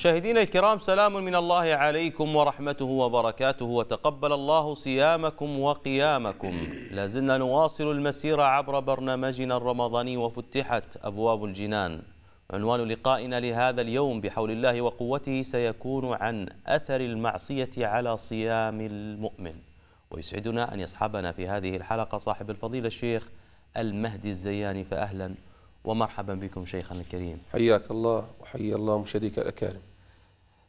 مشاهدينا الكرام سلام من الله عليكم ورحمته وبركاته وتقبل الله صيامكم وقيامكم. لا زلنا نواصل المسيرة عبر برنامجنا الرمضاني وفتحت أبواب الجنان. عنوان لقائنا لهذا اليوم بحول الله وقوته سيكون عن أثر المعصية على صيام المؤمن. ويسعدنا أن يصحبنا في هذه الحلقة صاحب الفضيلة الشيخ المهدي الزياني فأهلا. ومرحبا بكم شيخنا الكريم. حياك الله وحيا الله مشاهديك الأكارم.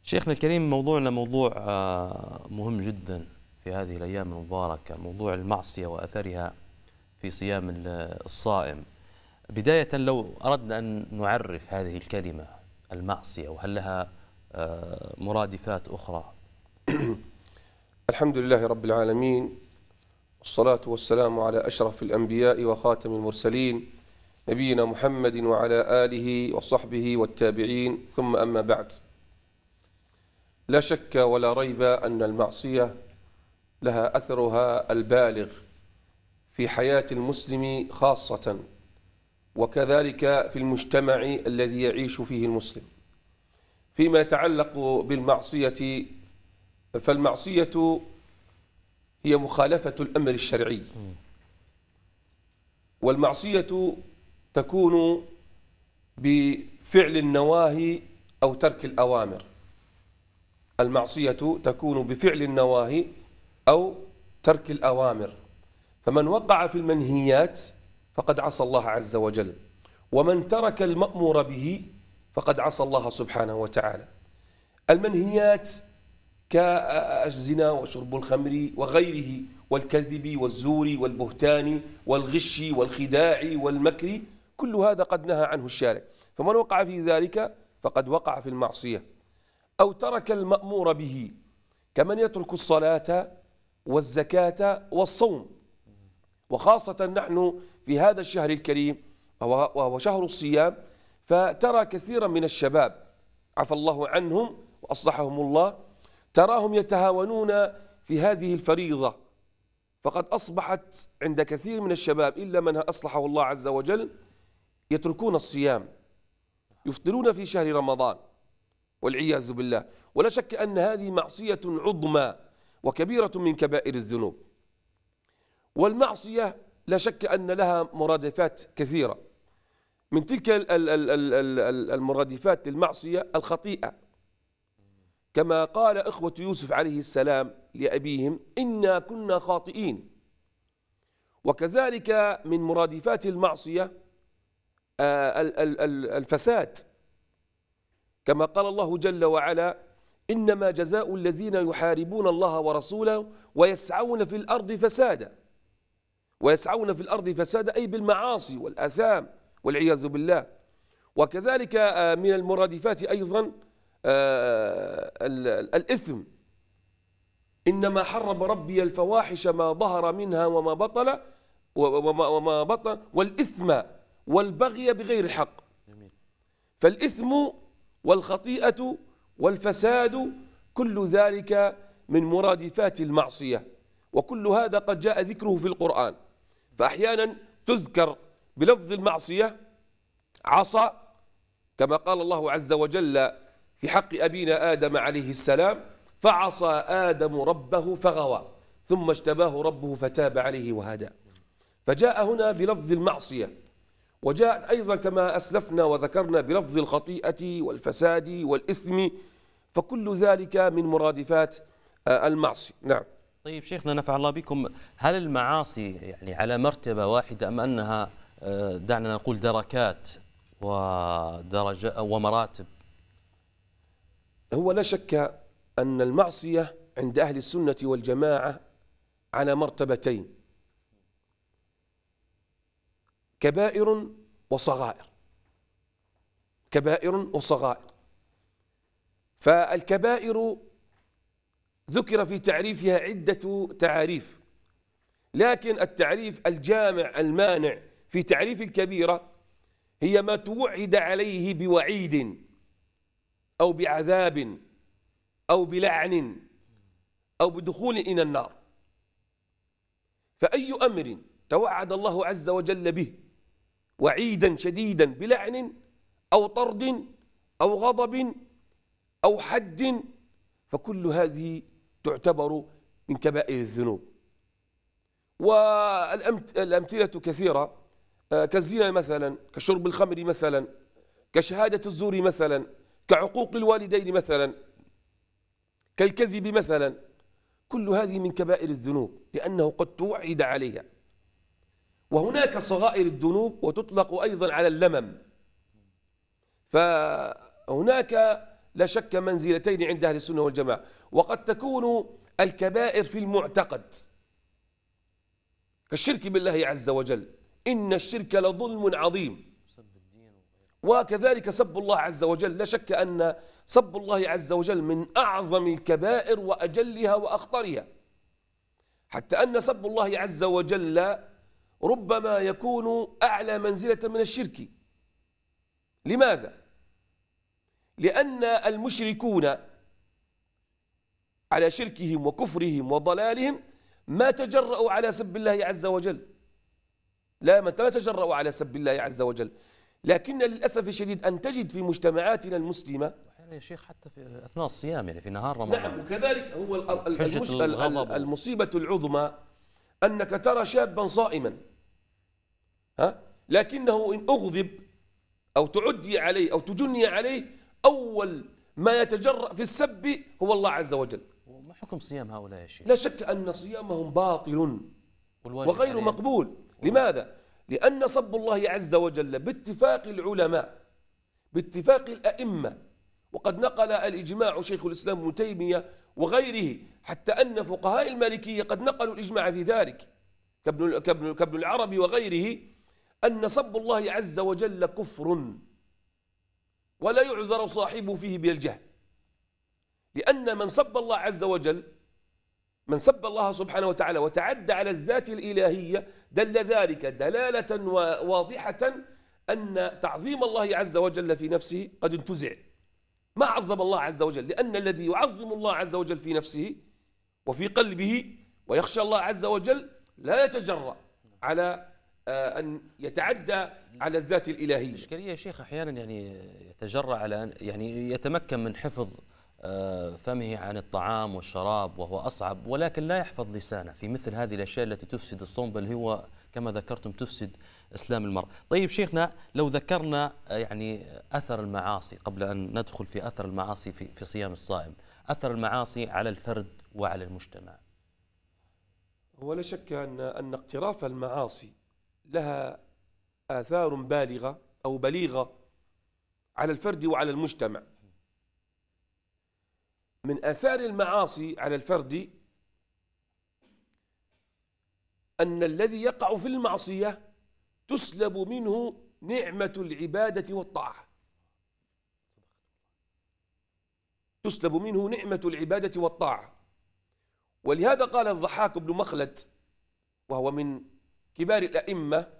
شيخنا الكريم موضوعنا موضوع آه، مهم جدا في هذه الأيام المباركة موضوع المعصية وأثرها في صيام ال- الصائم. بداية لو أردنا أن نعرف هذه الكلمة المعصية وهل لها آه، مرادفات أخرى؟ الحمد لله رب العالمين والصلاة والسلام على أشرف الأنبياء وخاتم المرسلين نبينا محمد وعلى آله وصحبه والتابعين ثم أما بعد. لا شك ولا ريب أن المعصية لها أثرها البالغ في حياة المسلم خاصة وكذلك في المجتمع الذي يعيش فيه المسلم. فيما يتعلق بالمعصية فالمعصية هي مخالفة الأمر الشرعي. والمعصية تكون بفعل النواهي أو ترك الأوامر. المعصية تكون بفعل النواهي أو ترك الأوامر. فمن وقع في المنهيات فقد عصى الله عز وجل ومن ترك المأمور به فقد عصى الله سبحانه وتعالى. المنهيات كالزنا وشرب الخمر وغيره والكذب والزور والبهتان والغش والخداع والمكر كل هذا قد نهى عنه الشارع. فمن وقع في ذلك فقد وقع في المعصية. أو ترك المأمور به كمن يترك الصلاة والزكاة والصوم. وخاصة نحن في هذا الشهر الكريم وهو شهر الصيام فترى كثيرا من الشباب عفى الله عنهم وأصلحهم الله تراهم يتهاونون في هذه الفريضة. فقد أصبحت عند كثير من الشباب إلا من أصلحه الله عز وجل يتركون الصيام يفطرون في شهر رمضان. والعياذ بالله. ولا شك أن هذه معصية عظمى وكبيرة من كبائر الذنوب. والمعصية لا شك أن لها مرادفات كثيرة. من تلك ال- ال- ال- ال- ال- المرادفات للمعصية الخطيئة. كما قال إخوة يوسف عليه السلام لأبيهم إنا كنا خاطئين. وكذلك من مرادفات المعصية آه، ال- ال- ال- الفساد. كما قال الله جل وعلا إنما جزاء الذين يحاربون الله ورسوله ويسعون في الأرض فسادا. ويسعون في الأرض فسادا أي بالمعاصي والآثام والعياذ بالله. وكذلك آه، من المرادفات أيضا آه، ال- ال- الإثم. إنما حرم ربي الفواحش ما ظهر منها وما بطل وما, وما بطل والإثم والبغي بغير الحق. فالإثم والخطيئة والفساد كل ذلك من مرادفات المعصية. وكل هذا قد جاء ذكره في القرآن. فأحيانا تذكر بلفظ المعصية عصى كما قال الله عز وجل في حق أبينا آدم عليه السلام فعصى آدم ربه فغوى ثم اجتباه ربه فتاب عليه وهدى. فجاء هنا بلفظ المعصية. وجاء أيضا كما أسلفنا وذكرنا بلفظ الخطيئة والفساد والإثم فكل ذلك من مرادفات آه، المعصية نعم. طيب شيخنا نفع الله بكم. هل المعاصي يعني على مرتبة واحدة أم أنها آه، دعنا نقول دركات ودرجة ومراتب؟ هو لا شك أن المعصية عند أهل السنة والجماعة على مرتبتين. كبائر وصغائر. كبائر وصغائر. فالكبائر ذكر في تعريفها عدة تعاريف لكن التعريف الجامع المانع في تعريف الكبيرة هي ما توعد عليه بوعيد أو بعذاب أو بلعن أو بدخول إلى النار. فأي أمر توعد الله عز وجل به وعيدا شديدا بلعن أو طرد أو غضب أو حد فكل هذه تعتبر من كبائر الذنوب. والأمثلة كثيرة آه، كالزنا مثلا كشرب الخمر مثلا كشهادة الزور مثلا كعقوق الوالدين مثلا كالكذب مثلا. كل هذه من كبائر الذنوب لأنه قد توعد عليها. وهناك صغائر الذنوب وتطلق أيضا على اللمم. فهناك لا شك منزلتين عند أهل السنة والجماعة. وقد تكون الكبائر في المعتقد. كالشرك بالله عز وجل. إن الشرك لظلم عظيم. وكذلك سب الله عز وجل. لا شك أن سب الله عز وجل من أعظم الكبائر وأجلها وأخطرها. حتى أن سب الله عز وجل ربما يكون أعلى منزلة من الشرك. لماذا؟ لأن المشركون على شركهم وكفرهم وضلالهم ما تجرأوا على سب الله عز وجل. لا ما تجرأوا على سب الله عز وجل. لكن للأسف الشديد أن تجد في مجتمعاتنا المسلمة يا شيخ حتى في أثناء الصيام يعني في نهار رمضان. نعم وكذلك هو المصيبة العظمى أنك ترى شابا صائما. ها؟ لكنه إن أغضب أو تعدي عليه أو تجني عليه أول ما يتجرأ في السب هو الله عز وجل. ما حكم صيام هؤلاء يا شيخ؟ لا شك أن صيامهم باطل وغير مقبول. لماذا؟ لأن صب الله عز وجل باتفاق العلماء باتفاق الأئمة. وقد نقل الإجماع شيخ الإسلام ابن تيمية وغيره حتى أن فقهاء المالكية قد نقلوا الإجماع في ذلك كابن, كابن, كابن العربي وغيره. أن صب الله عز وجل كفر ولا يعذر صاحبه فيه بالجهل لأن من صب الله عز وجل من سب الله سبحانه وتعالى وتعدى على الذات الإلهية دل ذلك دلالة واضحة أن تعظيم الله عز وجل في نفسه قد انتزع. ما عظم الله عز وجل؟ لأن الذي يعظم الله عز وجل في نفسه وفي قلبه ويخشى الله عز وجل لا يتجرأ على أن يتعدى على الذات الإلهية. الإشكالية يا شيخ أحيانا يعني يتجرأ على أن يعني يتمكن من حفظ آه، فمه عن الطعام والشراب وهو أصعب ولكن لا يحفظ لسانه في مثل هذه الأشياء التي تفسد الصوم بل هو كما ذكرتم تفسد إسلام المرء. طيب شيخنا لو ذكرنا آه، يعني أثر المعاصي قبل أن ندخل في أثر المعاصي في, في صيام الصائم أثر المعاصي على الفرد وعلى المجتمع. هو لا شك أن, أن اقتراف المعاصي لها آثار بالغة أو بليغة على الفرد وعلى المجتمع. من آثار المعاصي على الفرد أن الذي يقع في المعصية تسلب منه نعمة العبادة والطاعة. تسلب منه نعمة العبادة والطاعة. ولهذا قال الضحاك بن مخلد وهو من كبار الأئمة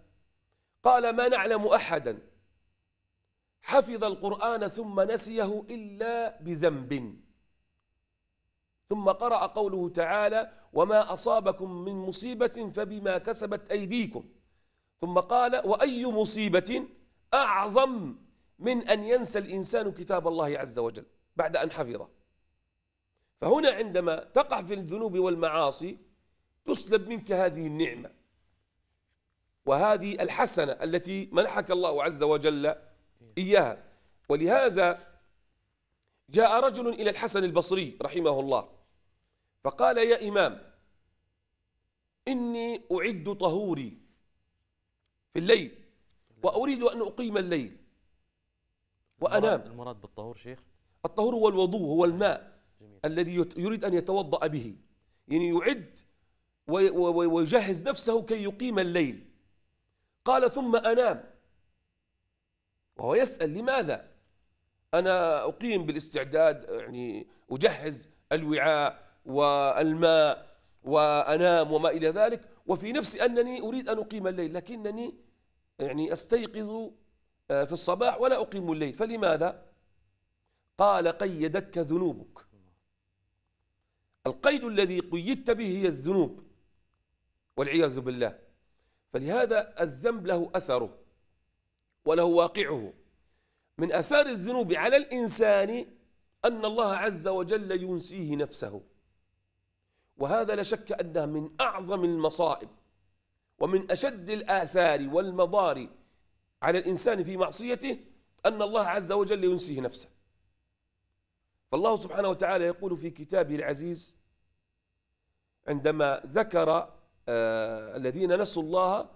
قال ما نعلم أحدا حفظ القرآن ثم نسيه إلا بذنب. ثم قرأ قوله تعالى وما أصابكم من مصيبة فبما كسبت أيديكم. ثم قال وأي مصيبة أعظم من أن ينسى الإنسان كتاب الله عز وجل بعد أن حفظه. فهنا عندما تقع في الذنوب والمعاصي تسلب منك هذه النعمة. وهذه الحسنة التي منحك الله عز وجل إياها. ولهذا جاء رجل إلى الحسن البصري رحمه الله فقال يا إمام إني أعد طهوري في الليل وأريد أن أقيم الليل وأنام. المراد بالطهور شيخ؟ الطهور هو الوضوء هو الماء جميل. الذي يريد أن يتوضأ به. يعني يعد ويجهز نفسه كي يقيم الليل. قال ثم أنام. وهو يسأل لماذا؟ أنا أقيم بالاستعداد يعني أجهز الوعاء والماء وأنام وما إلى ذلك. وفي نفسي أنني أريد أن أقيم الليل لكنني يعني أستيقظ آه، في الصباح ولا أقيم الليل. فلماذا؟ قال قيدتك ذنوبك. القيد الذي قيدت به هي الذنوب والعياذ بالله. فلهذا الذنب له أثره وله واقعه. من أثار الذنوب على الإنسان أن الله عز وجل ينسيه نفسه. وهذا لا شك أنه من أعظم المصائب ومن أشد الآثار والمضار على الإنسان في معصيته أن الله عز وجل ينسيه نفسه. فالله سبحانه وتعالى يقول في كتابه العزيز عندما ذكر آه الذين نسوا الله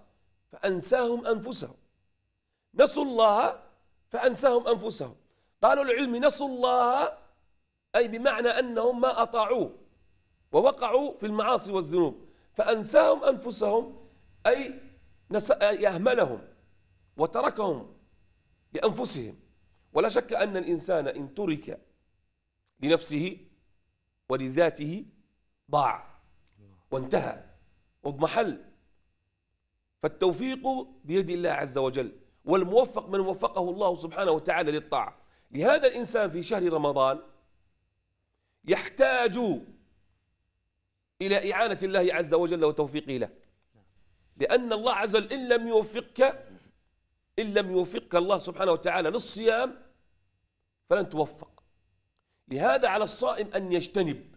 فأنساهم أنفسهم. نسوا الله فأنساهم أنفسهم. قالوا العلم نسوا الله أي بمعنى أنهم ما أطاعوه ووقعوا في المعاصي والذنوب. فأنساهم أنفسهم أي يهملهم وتركهم لأنفسهم ولا شك أن الإنسان إن ترك لنفسه ولذاته ضاع وانتهى. واضمحل فالتوفيق بيد الله عز وجل والموفق من وفقه الله سبحانه وتعالى للطاعة. لهذا الإنسان في شهر رمضان يحتاج إلى إعانة الله عز وجل وتوفيقه له. لأن الله عز وجل إن لم يوفقك إن لم يوفقك الله سبحانه وتعالى للصيام فلن توفق. لهذا على الصائم أن يجتنب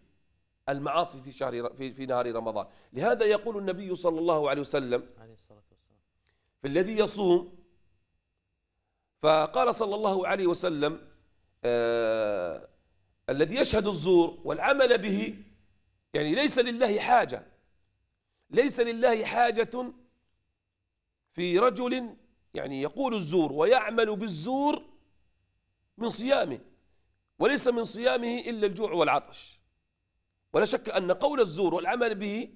المعاصي في شهر في, في نهار رمضان. لهذا يقول النبي صلى الله عليه وسلم عليه الصلاة والسلام. في الذي يصوم فقال صلى الله عليه وسلم آه الذي يشهد الزور والعمل به يعني ليس لله حاجة ليس لله حاجة في رجل يعني يقول الزور ويعمل بالزور من صيامه وليس من صيامه إلا الجوع والعطش. ولا شك أن قول الزور والعمل به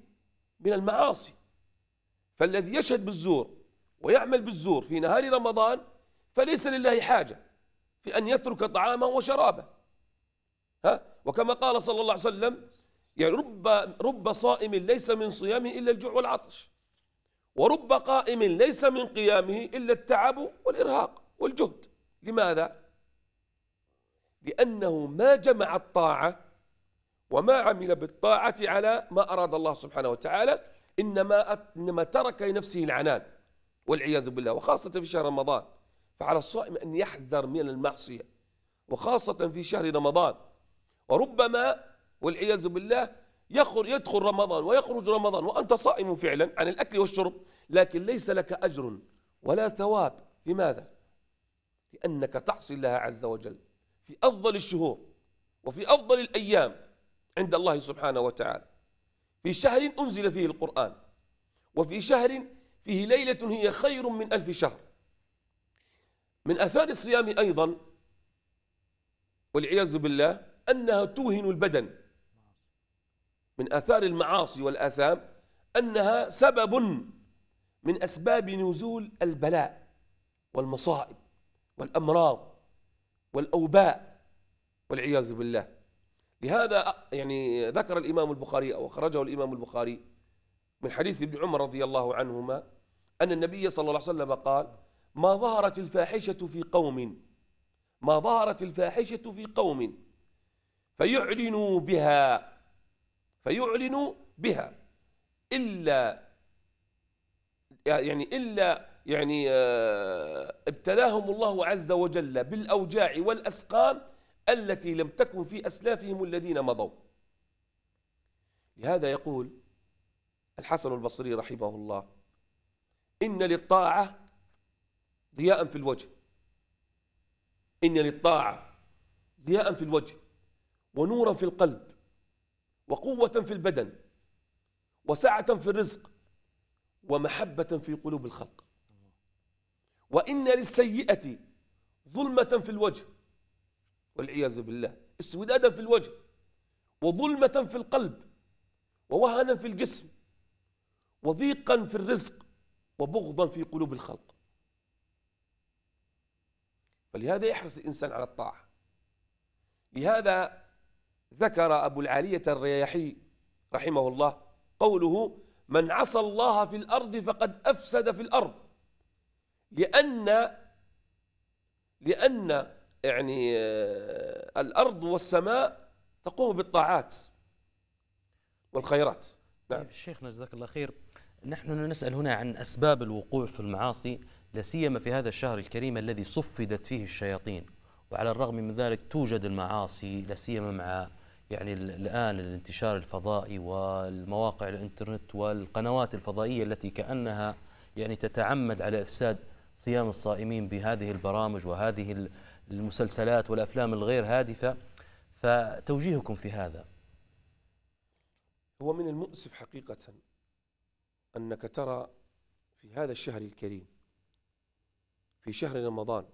من المعاصي. فالذي يشهد بالزور ويعمل بالزور في نهار رمضان فليس لله حاجة في أن يترك طعامه وشرابه ها؟ وكما قال صلى الله عليه وسلم يعني رب رب صائم ليس من صيامه إلا الجوع والعطش ورب قائم ليس من قيامه إلا التعب والإرهاق والجهد. لماذا؟ لأنه ما جمع الطاعة وما عمل بالطاعة على ما أراد الله سبحانه وتعالى إنما, إنما ترك لنفسه العنان والعياذ بالله. وخاصة في شهر رمضان فعلى الصائم أن يحذر من المعصية وخاصة في شهر رمضان. وربما والعياذ بالله يخرج يدخل رمضان ويخرج رمضان وأنت صائم فعلا عن الأكل والشرب لكن ليس لك أجر ولا ثواب. لماذا؟ لأنك تعصي الله عز وجل في أفضل الشهور وفي أفضل الأيام. عند الله سبحانه وتعالى. في شهر أنزل فيه القرآن وفي شهر فيه ليلة هي خير من ألف شهر. من أثار الصيام أيضا والعياذ بالله أنها توهن البدن. من آثار المعاصي والآثام أنها سبب من أسباب نزول البلاء والمصائب والأمراض والأوباء والعياذ بالله. لهذا يعني ذكر الإمام البخاري أو أخرجه الإمام البخاري من حديث ابن عمر رضي الله عنهما أن النبي صلى الله عليه وسلم قال ما ظهرت الفاحشة في قوم ما ظهرت الفاحشة في قوم فيعلنوا بها فيعلنوا بها إلا يعني إلا يعني آه، ابتلاهم الله عز وجل بالأوجاع والأسقام التي لم تكن في أسلافهم الذين مضوا. لهذا يقول الحسن البصري رحمه الله إن للطاعة ضياء في الوجه. إن للطاعة ضياء في الوجه ونورا في القلب وقوة في البدن وسعة في الرزق ومحبة في قلوب الخلق. وإن للسيئة ظلمة في الوجه والعياذ بالله اسودادا في الوجه وظلمة في القلب ووهنا في الجسم وضيقا في الرزق وبغضا في قلوب الخلق. فلهذا يحرص الإنسان على الطاعة. لهذا ذكر أبو العالية الرياحي رحمه الله قوله من عصى الله في الأرض فقد أفسد في الأرض لأن لأن يعني آه، الأرض والسماء تقوم بالطاعات والخيرات. نعم. طيب، شيخنا جزاك الله خير. نحن نسأل هنا عن أسباب الوقوع في المعاصي لا سيما في هذا الشهر الكريم الذي صفدت فيه الشياطين. وعلى الرغم من ذلك توجد المعاصي لا سيما مع يعني الآن الانتشار الفضائي والمواقع الإنترنت والقنوات الفضائية التي كأنها يعني تتعمد على إفساد صيام الصائمين بهذه البرامج وهذه المسلسلات والأفلام الغير هادفة فتوجيهكم في هذا. هو من المؤسف حقيقة أنك ترى في هذا الشهر الكريم في شهر رمضان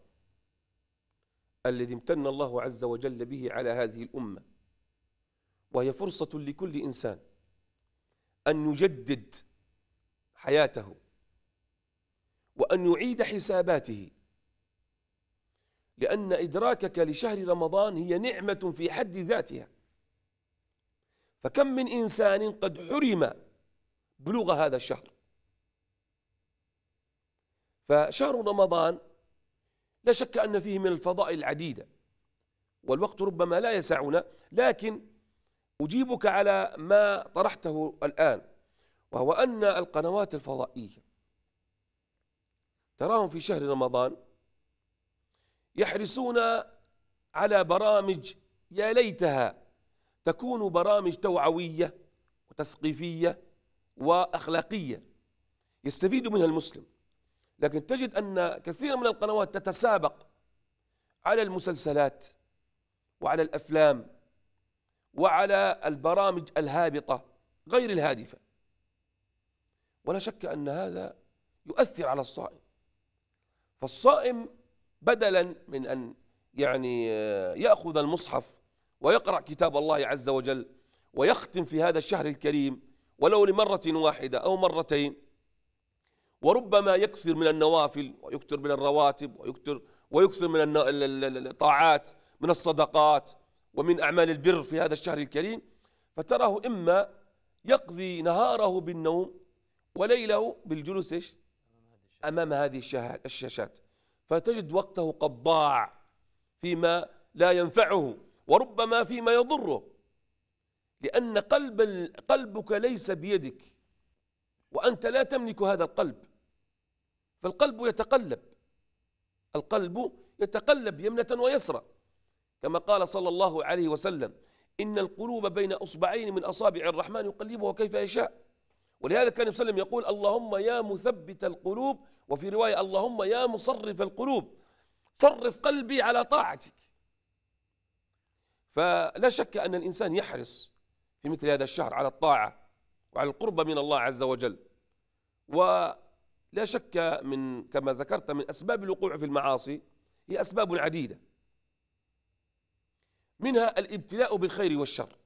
الذي امتن الله عز وجل به على هذه الأمة وهي فرصة لكل إنسان أن يجدد حياته وأن يعيد حساباته لأن إدراكك لشهر رمضان هي نعمة في حد ذاتها. فكم من إنسان قد حرم بلوغ هذا الشهر؟ فشهر رمضان لا شك أن فيه من الفضائل العديدة والوقت ربما لا يسعنا لكن أجيبك على ما طرحته الآن وهو أن القنوات الفضائية تراهم في شهر رمضان يحرصون على برامج يا ليتها تكون برامج توعوية وتثقيفية وأخلاقية. يستفيد منها المسلم. لكن تجد أن كثير من القنوات تتسابق على المسلسلات وعلى الأفلام وعلى البرامج الهابطة غير الهادفة. ولا شك أن هذا يؤثر على الصائم. فالصائم بدلا من أن يعني يأخذ المصحف ويقرأ كتاب الله عز وجل ويختم في هذا الشهر الكريم ولو لمرة واحدة أو مرتين. وربما يكثر من النوافل ويكثر من الرواتب ويكثر ويكثر من الطاعات من الصدقات ومن أعمال البر في هذا الشهر الكريم. فتراه إما يقضي نهاره بالنوم وليله بالجلوس أمام هذه الشاشات. فتجد وقته قد ضاع فيما لا ينفعه وربما فيما يضره. لأن قلب قلبك ليس بيدك وأنت لا تملك هذا القلب. فالقلب يتقلب القلب يتقلب يمنة ويسرى كما قال صلى الله عليه وسلم إن القلوب بين أصبعين من أصابع الرحمن يقلبها كيف يشاء. ولهذا كان وسلم يقول اللهم يا مثبت القلوب وفي رواية اللهم يا مصرف القلوب. صرف قلبي على طاعتك. فلا شك أن الإنسان يحرص في مثل هذا الشهر على الطاعة وعلى القرب من الله عز وجل. ولا شك من كما ذكرت من أسباب الوقوع في المعاصي هي أسباب عديدة. منها الابتلاء بالخير والشر.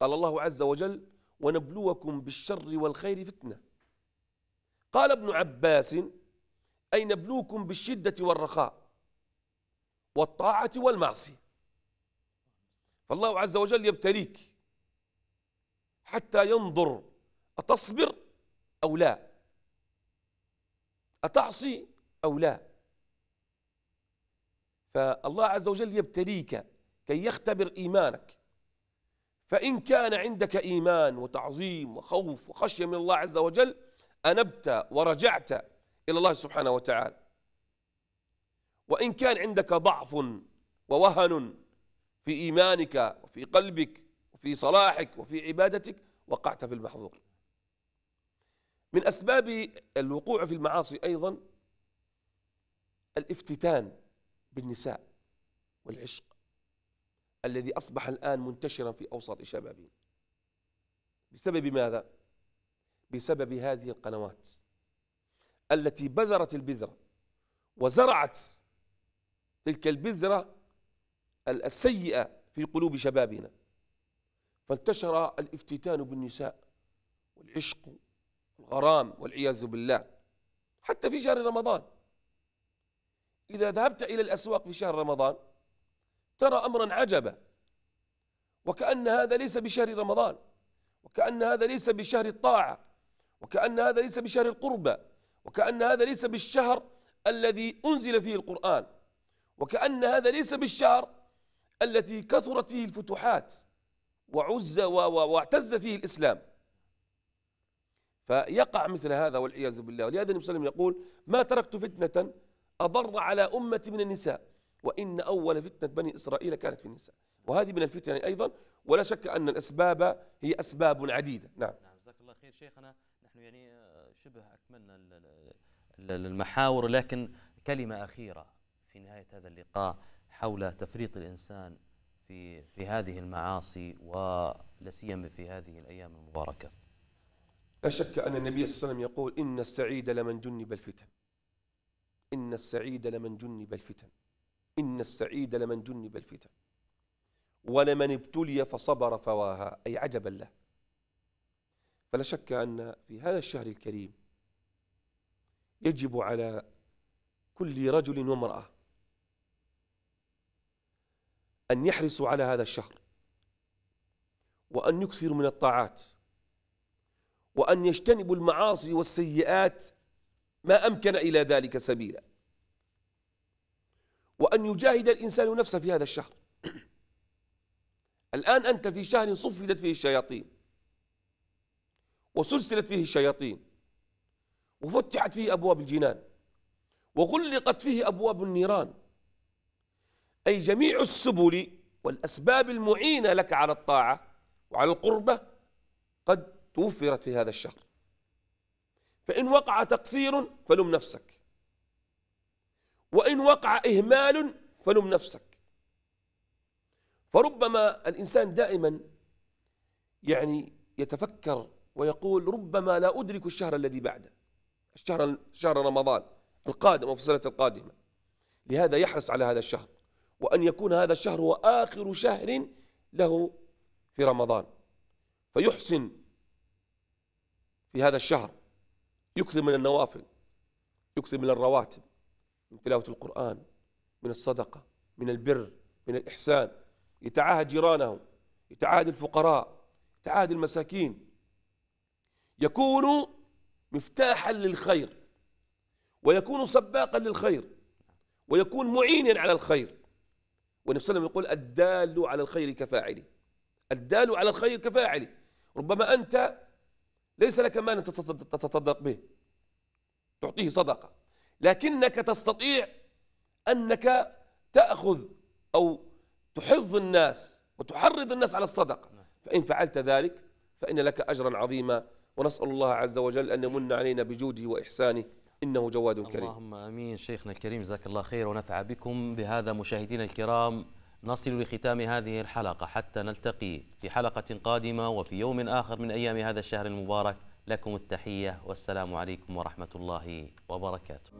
قال الله عز وجل ونبلوكم بالشر والخير فتنة. قال ابن عباس أي نبلوكم بالشدة والرخاء والطاعة والمعصية. فالله عز وجل يبتليك حتى ينظر أتصبر أو لا؟ أتعصي أو لا؟ فالله عز وجل يبتليك كي يختبر إيمانك. فإن كان عندك إيمان وتعظيم وخوف وخشية من الله عز وجل أنبت ورجعت إلى الله سبحانه وتعالى. وإن كان عندك ضعف ووهن في إيمانك وفي قلبك وفي صلاحك وفي عبادتك وقعت في المحظور. من أسباب الوقوع في المعاصي أيضا الافتتان بالنساء والعشق. الذي أصبح الآن منتشرا في أوساط شبابنا بسبب ماذا؟ بسبب هذه القنوات التي بذرت البذرة وزرعت تلك البذرة السيئة في قلوب شبابنا. فانتشر الافتتان بالنساء والعشق والغرام والعياذ بالله حتى في شهر رمضان. إذا ذهبت إلى الأسواق في شهر رمضان ترى أمرا عجبا. وكأن هذا ليس بشهر رمضان. وكأن هذا ليس بشهر الطاعة. وكأن هذا ليس بشهر القربى. وكأن هذا ليس بالشهر الذي أنزل فيه القرآن. وكأن هذا ليس بالشهر التي كثرت فيه الفتوحات وعز واعتز فيه الإسلام. فيقع مثل هذا والعياذ بالله. ولهذا النبي صلى الله عليه وسلم يقول ما تركت فتنة أضر على أمتي من النساء. وإن أول فتنة بني إسرائيل كانت في النساء. وهذه من الفتن أيضا ولا شك أن الأسباب هي أسباب عديدة. نعم. نعم جزاك الله خير. شيخنا نحن يعني آه، شبه أكملنا ال- ال- ال- المحاور لكن كلمة أخيرة في نهاية هذا اللقاء حول تفريط الإنسان في في هذه المعاصي ولا سيما في هذه الأيام المباركة. لا شك أن النبي صلى الله عليه وسلم يقول إن السعيد لمن جنب الفتن. إن السعيد لمن جنب الفتن. إن السعيد لمن جنب الفتن ولمن ابتلي فصبر فواها أي عجبا له. فلا شك أن في هذا الشهر الكريم يجب على كل رجل وامرأة أن يحرصوا على هذا الشهر وأن يكثروا من الطاعات وأن يجتنبوا المعاصي والسيئات ما أمكن إلى ذلك سبيلا. وأن يجاهد الإنسان نفسه في هذا الشهر. الآن أنت في شهر صفدت فيه الشياطين وسلسلت فيه الشياطين وفتحت فيه أبواب الجنان وغلقت فيه أبواب النيران. أي جميع السبل والأسباب المعينة لك على الطاعة وعلى القربة قد توفرت في هذا الشهر. فإن وقع تقصير فلم نفسك. وإن وقع إهمال فلم نفسك. فربما الإنسان دائما يعني يتفكر ويقول ربما لا أدرك الشهر الذي بعده الشهر شهر رمضان القادم أو في السنة القادمة. لهذا يحرص على هذا الشهر وأن يكون هذا الشهر هو آخر شهر له في رمضان. فيحسن في هذا الشهر يكثر من النوافل يكثر من الرواتب. من تلاوة القرآن من الصدقة من البر من الإحسان يتعاهد جيرانه يتعاهد الفقراء يتعاهد المساكين. يكون مفتاحا للخير ويكون سباقا للخير ويكون معينا على الخير. والنبي صلى الله عليه وسلم يقول الدال على الخير كفاعله الدال على الخير كفاعله ربما أنت ليس لك مال تتصدق به. تعطيه صدقة. لكنك تستطيع أنك تأخذ أو تحظ الناس وتحرض الناس على الصدقة. فإن فعلت ذلك فإن لك أجرا عظيما ونسأل الله عز وجل أن يمن علينا بجوده وإحسانه. إنه جواد كريم. اللهم آمين. شيخنا الكريم جزاك الله خير ونفع بكم. بهذا مشاهدينا الكرام نصل لختام هذه الحلقة حتى نلتقي في حلقة قادمة وفي يوم آخر من أيام هذا الشهر المبارك. لكم التحية والسلام عليكم ورحمة الله وبركاته.